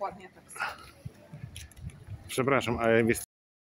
Dokładnie tak. Przepraszam, ale jest